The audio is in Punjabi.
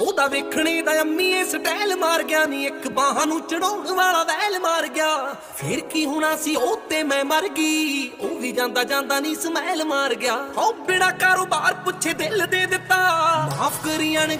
ਉਹਦਾ ਵੇਖਣੇ ਦਾ ਅੰਮੀਏ ਸਟਾਈਲ ਮਾਰ ਗਿਆ ਨੀ, ਇੱਕ ਬਾਹਾਂ ਨੂੰ ਚੜਾਉਣ ਵਾਲਾ ਵੈਲ ਮਾਰ ਗਿਆ। ਫਿਰ ਕੀ ਹੋਣਾ ਸੀ, ਉਹ ਤੇ ਮੈਂ ਮਰ ਗਈ। ਉਹ ਵੀ ਜਾਂਦਾ ਜਾਂਦਾ ਨਹੀਂ ਸਮੈਲ ਮਾਰ ਗਿਆ। ਹੋ ਬਿੜਾ ਕਾਰੋਬਾਰ ਪੁੱਛੇ ਦਿਲ ਦੇ ਦਿੱਤਾ। ਮਾਫ ਕਰੀਆਂ ਨੇ